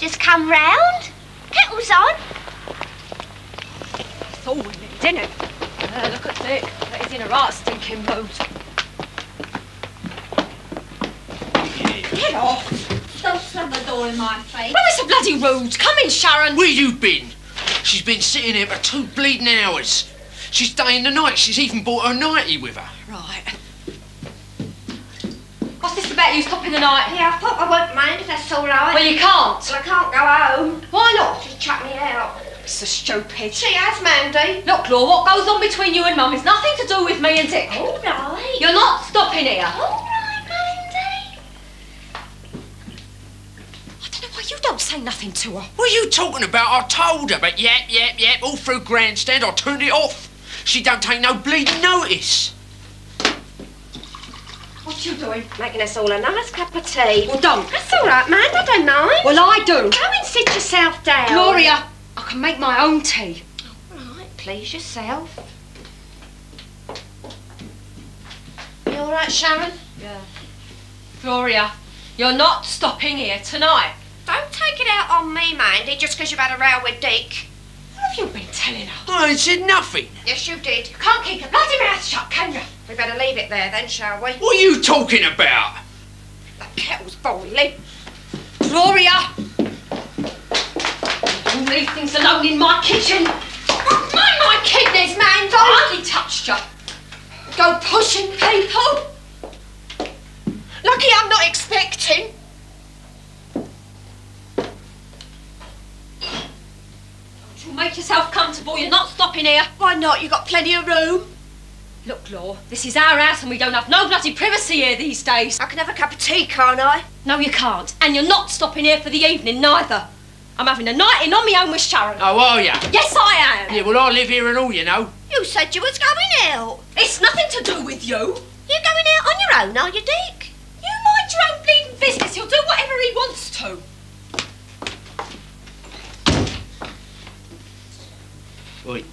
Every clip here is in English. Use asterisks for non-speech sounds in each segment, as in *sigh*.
Just come round. Kettle's on. It's all we need, isn't it? Uh, look at Dick. He's in a right stinking mood. Get off! Don't slam the door in my face. Well, it's a bloody rude. Come in, Sharon. Where you been? She's been sitting here for two bleeding hours. She's staying the night. She's even brought her nightie with her. About you stopping the night? Yeah, I thought I won't mind if that's all right. Well, you can't. Well, I can't go home. Why not? She's chucked me out. So stupid. She has, Mandy. Look, Law, what goes on between you and Mum has nothing to do with me and Dick. All right. You're not stopping here. All right, Mandy. I don't know why you don't say nothing to her. What are you talking about? I told her, but yep, yep, yep, all through grandstand, I turned it off. She don't take no bleeding notice. What are you doing? Making us all a nice cup of tea. Well, don't. That's all right, man. I don't mind. Well, I do. Come and sit yourself down. Gloria, I can make my own tea. All right, please yourself. You all right, Sharon? Yeah. Gloria, you're not stopping here tonight. Don't take it out on me, Mandy, just because you've had a row with Dick. What have you been telling her? I ain't said nothing. Yes, you did. You can't keep your bloody mouth shut, can you? We better leave it there then, shall we? What are you talking about? The kettle's boiling. Gloria! You leave things alone in my kitchen. Mind my kidneys, Mandy. I hardly touched you. Go pushing people. Lucky I'm not expecting. Don't you make yourself comfortable. You're not stopping here. Why not? You've got plenty of room. Look, Law, this is our house and we don't have no bloody privacy here these days. I can have a cup of tea, can't I? No, you can't. And you're not stopping here for the evening, neither. I'm having a night in on my own with Sharon. Oh, are ya? Yes, I am. Yeah, well, I live here and all, you know. You said you was going out. It's nothing to do with you. You're going out on your own, are you, Dick? You mind your own bleeding business. He'll do whatever he wants to. Right.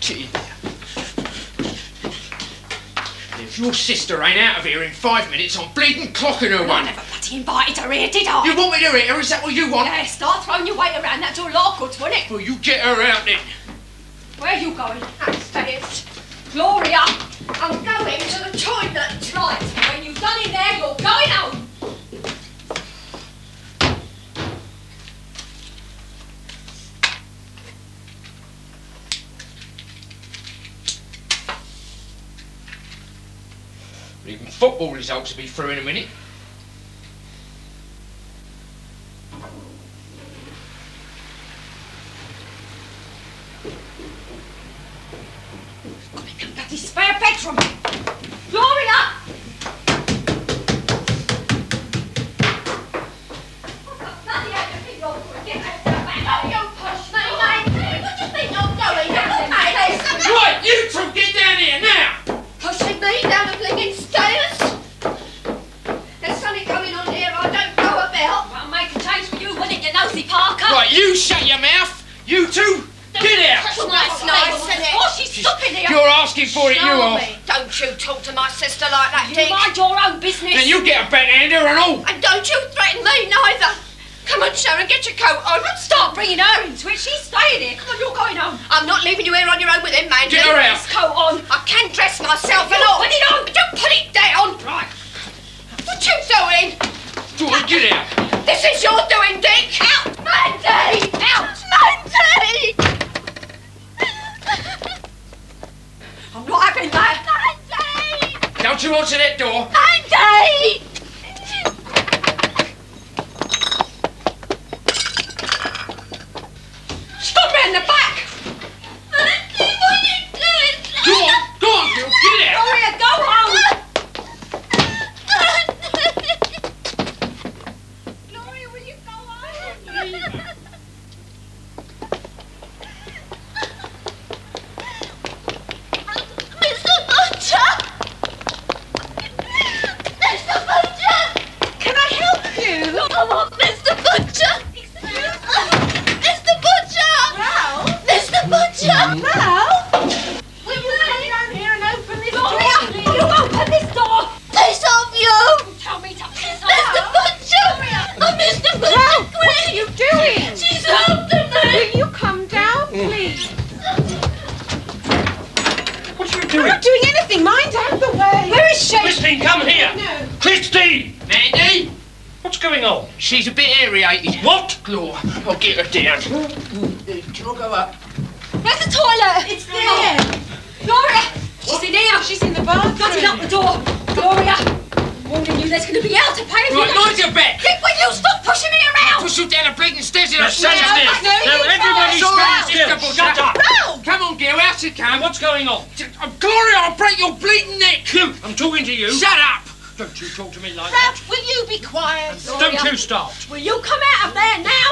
Kitty. If your sister ain't out of here in five minutes, I'm bleeding clocking her I never bloody invited her here, did I? You want me to hit her? Is that what you want? Yeah, start throwing your weight around. That do a lot of good, won't it? Well, you get her out then. Where are you going? Upstairs. Gloria! I'm going to the toilet. Right, when you've done in there, you're going home. Even football results will be through in a minute. Parker? You shut your mouth! You two, get out! That's nice, nice, isn't it? Oh, she's stopping here. You're asking for it, you are. Charming. Don't you talk to my sister like that, You Dick. mind your own business. Then you get a backhander and all. And don't you threaten me neither. Come on, Sharon, get your coat on. Start bringing her into it. She's staying here. Come on, you're going home. I'm not leaving you here on your own with him, Mandy. Get her out. This coat on. I can dress myself and all. put it on. Don't put it down. Right. What you doing? Go on, get out. This is your You answer that door. Chuck! Now? Will you come down here and open this door? Please? You open this door! Piss off, you! Tell me to piss off! Mr. Butcher! Oh, Mr. Butcher, no! What are you doing? She's after me! Will you come down, please? What are you doing? I'm not doing anything. Mind out of the way. Where is she? Christine, come here. Christine! Mandy? What's going on? She's a bit aerated. What? Law, I'll get her down. She'll go up. Where's the toilet? It's there. Gloria! She's in here. She's in the bathroom. Bloody lock the door. Gloria! Warning you, there's going to be hell to pay if you Right, don't- mind your back. Dick, will you stop pushing me around? Push you down the bleeding stairs in a Now, stand stairs. still. no, Now, everybody It's all right, stand still. Shut up. No! Come on, girl, out you Now, come. what's going on? Uh, Gloria, I'll break your bleeding neck. You, I'm talking to you. Shut up. Don't you talk to me like that. Ralph, will you be quiet? Don't you start. Will you come out of there now?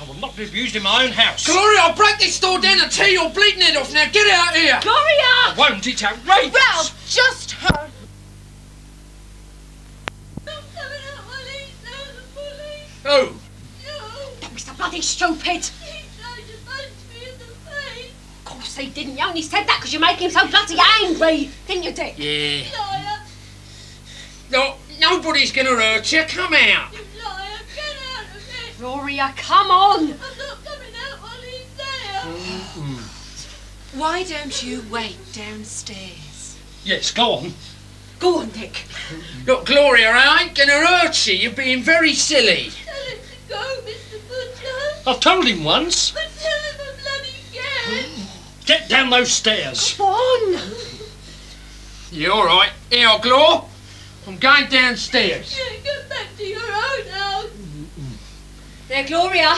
I will not be abused in my own house. Gloria, I'll break this door down and tear your bleeding head off. Now get out here. Gloria! I Won't it outrageous? Ralph, just her. Oh, Don't be so bloody stupid. Of course he didn't. You only said that because you make him so bloody angry. Didn't you, Dick? yeah. No, nobody's gonna hurt you. Come out. Gloria, come on. I'm not coming out while he's there! Mm -mm. Why don't you wait downstairs? Yes, go on. Go on, Dick. Look, Gloria, I ain't gonna hurt you. You're being very silly. Tell him to go, Mr Butcher. I've told him once. But tell him bloody git. Get down those stairs. Go on. You're all right? Here, Glor. I'm going downstairs. There, Gloria.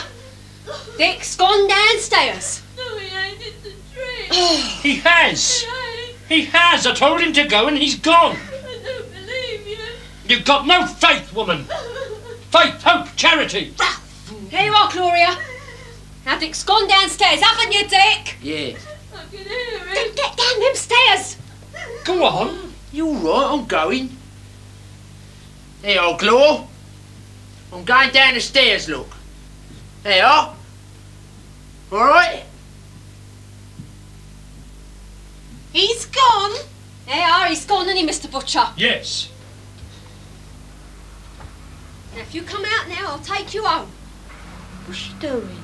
Dick's gone downstairs. No, he ain't in the dream. Oh. He has. He has. I told him to go and he's gone. I don't believe you. You've got no faith, woman. Faith, hope, charity. Here you are, Gloria. Now Dick's gone downstairs, haven't you, Dick? Yeah. Then get down them stairs. Go on. You all right? I'm going. Here, old Glor. I'm going down the stairs, look. There you are. All right? He's gone. There you are, ah, he's gone, isn't he, Mr. Butcher? Yes. Now, if you come out now, I'll take you home. What's she doing?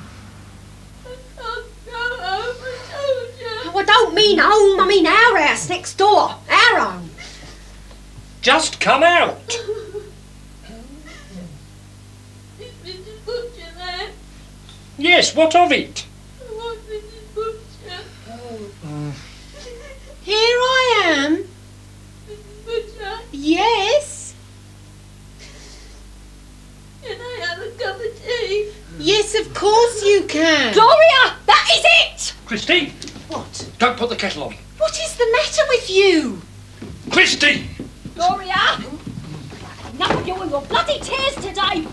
Oh, I don't mean home, I mean our house next door. Our home. Just come out. *laughs* Yes, what of it? Here I am. Yes. Can I have a cup of tea? Yes, of course you can. Gloria, that is it! Christine, What? don't put the kettle on. What is the matter with you? Christine! Gloria! Enough of you and your bloody tears today!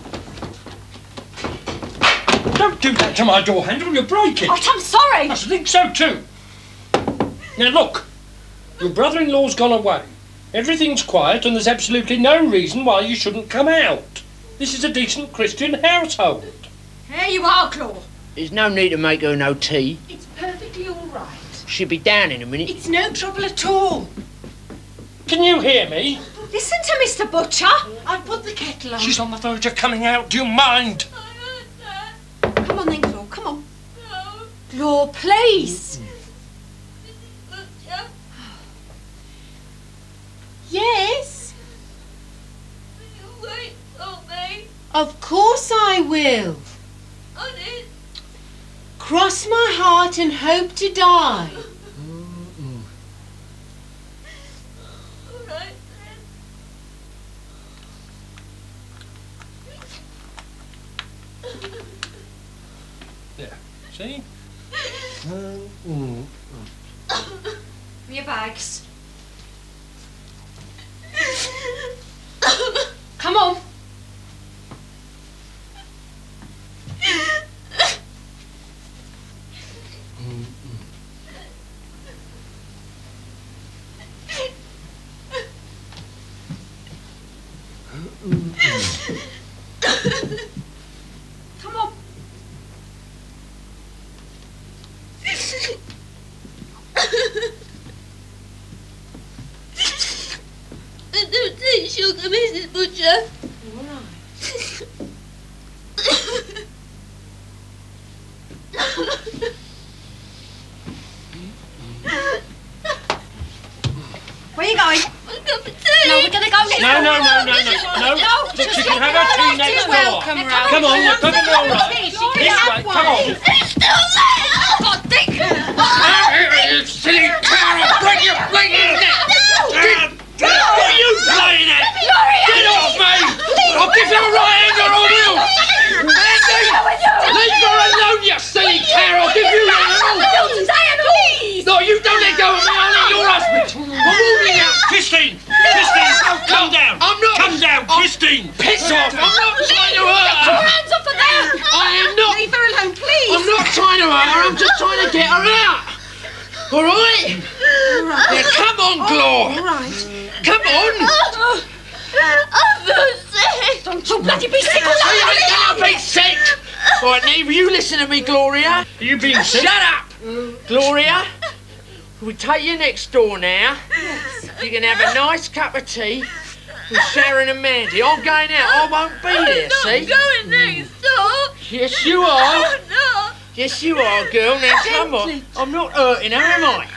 Don't do that to my door handle, you'll break it. Oh, I'm sorry! I think so too. Now look, your brother-in-law's gone away. Everything's quiet and there's absolutely no reason why you shouldn't come out. This is a decent Christian household. Here you are, Glor. There's no need to make her no tea. It's perfectly all right. She'll be down in a minute. It's no trouble at all. Can you hear me? Listen to Mr. Butcher. I've put the kettle on. She's on the verge of coming out. Do you mind? Glor, please. Yes. Of course I will. Cross my heart and hope to die. Come on. Come on. *laughs* don't sugar, Mrs. Butcher. All right. Where you going? A cup of. No, we're gonna go next No, door. no, no, no, no, no. No, Look, just she can have me her tea next door. welcome, Ralph. Come on, you're perfectly all right. Please, This you can way, come on. He's still there! Oh, Dick! You silly cow! I'll break your blinking neck! What are you playing at? Get off me! I'll give you a right hander or will! Andy! Leave her alone, you silly cow! I'll give you a Please! No, you don't let go of me! I'll let your husband! I'm warning you! Christine! Christine! Come down! I'm not- Come down, Christine! Piss off! I'm not trying to hurt her! Hands off of them! I am not... Leave her alone, please. I'm not trying to hurt her, I'm just trying to get her out! Alright? Now come on, Glor! All right. Come on! I'm so sick! Don't you bloody be sick all So you over ain't gonna be sick! Right, Neve, you listen to me, Gloria. Are you being sick? Shut up! Gloria, we take you next door now. Yes. You can have a nice cup of tea with Sharon and Mandy. I'm going out, I won't be there, see? I'm not going next door! Yes, you are. Oh, No! Yes, you are, girl. Now, come on. I'm not hurting her, am I?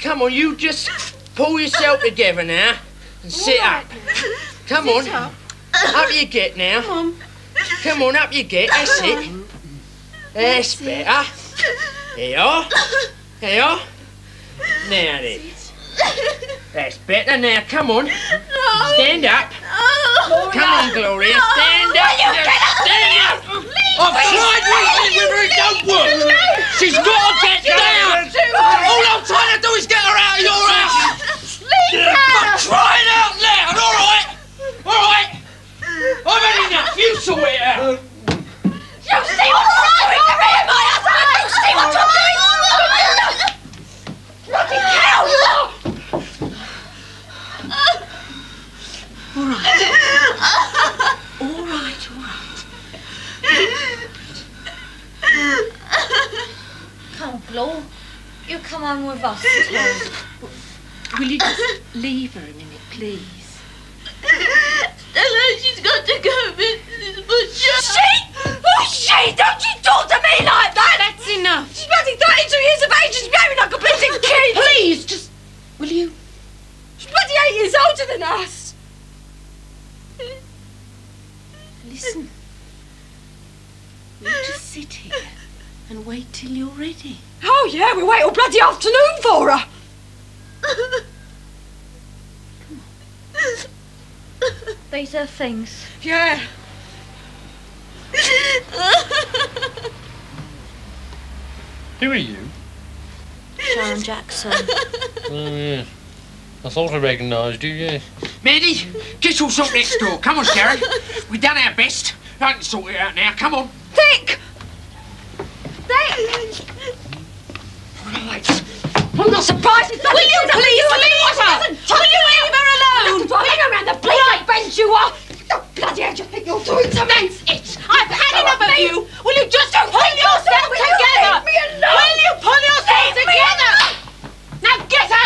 Come on, you just pull yourself together now and sit up. Come on. up. Up you get now. Come on. Come on, up you get. That's it. That's better. There you are. There you are. Now then. That's better. Now, come on. Stand up. Come on, Gloria. Stand up. Stand up. I've tried working with her. It don't work. She's got to get down. All I'm trying to do is get her out of your house. I'm trying out loud. All right. All right. I've had enough. You sort it out. You see what you're doing to me my husband? You see what you're doing? Bloody cow you are! All right, *laughs* all right. Come on, Flo. You come on with us, Tom. Will you just leave her a minute, please? Tell her she's got to go, Mrs. Butcher. She? Who's she? Don't you talk to me like that! That's enough. She's bloody 32 years of age. She's behaving like a bleeding *laughs* kid. Please, just will you? She's bloody eight years older than us. Listen. We'll just sit here and wait till you're ready. Oh, yeah, we wait all bloody afternoon for her. These are things. Yeah. Who are you? Sharon Jackson. Oh, yeah. I thought I recognised you, yeah. Mandy, get your sort next door. Come on, Sharon. We've done our best. I can sort it out now. Come on. Dick! Right. I'm not surprised. Will you please leave her? Will you leave her alone? Driving around the bleeding bench you are. The bloody hell do you think you're doing to me? It's. I've had enough of you. Will you just pull yourself Will you together? leave me alone? Will you pull yourself Leave together? Now get out.